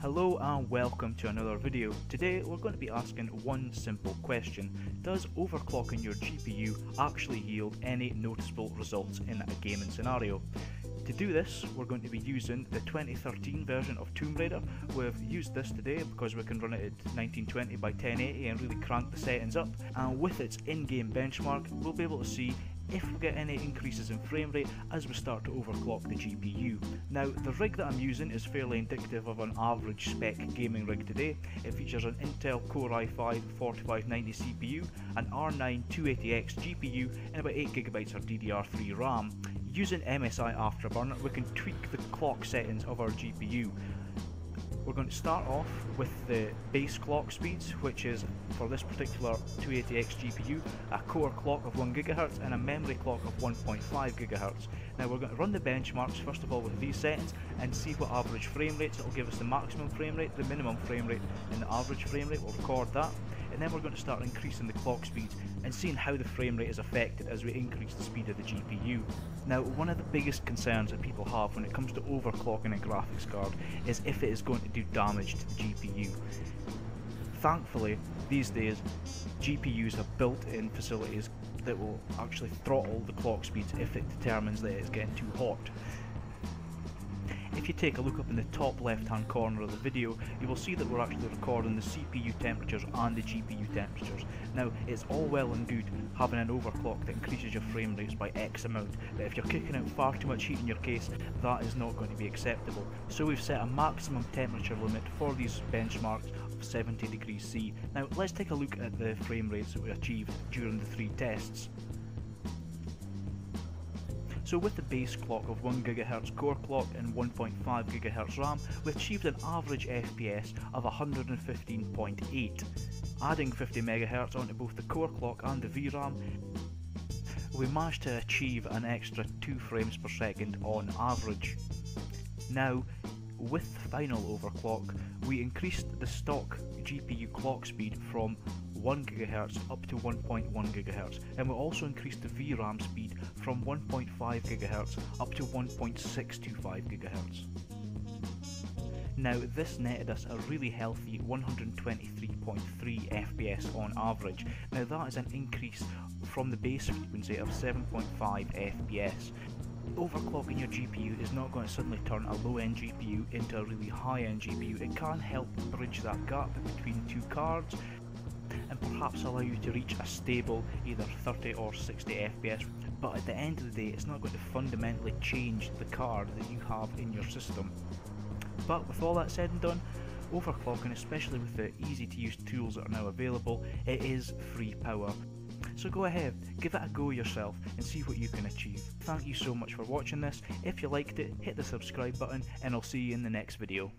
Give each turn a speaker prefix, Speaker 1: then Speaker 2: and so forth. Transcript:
Speaker 1: Hello and welcome to another video. Today we're going to be asking one simple question. Does overclocking your GPU actually yield any noticeable results in a gaming scenario? To do this, we're going to be using the 2013 version of Tomb Raider. We've used this today because we can run it at 1920 by 1080 and really crank the settings up. And with its in-game benchmark, we'll be able to see if we get any increases in frame rate as we start to overclock the GPU. Now the rig that I'm using is fairly indicative of an average spec gaming rig today. It features an Intel Core i5 4590 CPU, an R9 280X GPU and about 8GB of DDR3 RAM. Using MSI Afterburner we can tweak the clock settings of our GPU. We're going to start off with the base clock speeds, which is for this particular 280X GPU, a core clock of 1 GHz and a memory clock of 1.5 GHz. Now we're going to run the benchmarks first of all with these settings and see what average frame rates it will give us the maximum frame rate, the minimum frame rate and the average frame rate, we'll record that then we're going to start increasing the clock speed and seeing how the frame rate is affected as we increase the speed of the GPU. Now one of the biggest concerns that people have when it comes to overclocking a graphics card is if it is going to do damage to the GPU. Thankfully, these days, GPUs have built-in facilities that will actually throttle the clock speeds if it determines that it's getting too hot. If you take a look up in the top left hand corner of the video, you will see that we're actually recording the CPU temperatures and the GPU temperatures. Now, it's all well and good having an overclock that increases your frame rates by X amount, but if you're kicking out far too much heat in your case, that is not going to be acceptable. So we've set a maximum temperature limit for these benchmarks of 70 degrees C. Now, let's take a look at the frame rates that we achieved during the three tests. So with the base clock of 1GHz core clock and 1.5GHz RAM, we achieved an average FPS of 115.8. Adding 50MHz onto both the core clock and the VRAM, we managed to achieve an extra 2 frames per second on average. Now, with final overclock, we increased the stock GPU clock speed from 1 GHz up to 1.1 GHz and we also increased the VRAM speed from 1.5 GHz up to 1.625 GHz. Now this netted us a really healthy 123.3 FPS on average. Now that is an increase from the base frequency of 7.5 FPS. Overclocking your GPU is not going to suddenly turn a low-end GPU into a really high-end GPU. It can help bridge that gap between two cards and perhaps allow you to reach a stable either 30 or 60 FPS but at the end of the day it's not going to fundamentally change the card that you have in your system. But with all that said and done, overclocking, especially with the easy to use tools that are now available, it is free power. So go ahead, give it a go yourself and see what you can achieve. Thank you so much for watching this, if you liked it hit the subscribe button and I'll see you in the next video.